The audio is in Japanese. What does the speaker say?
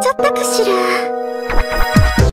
ちゃったかしら。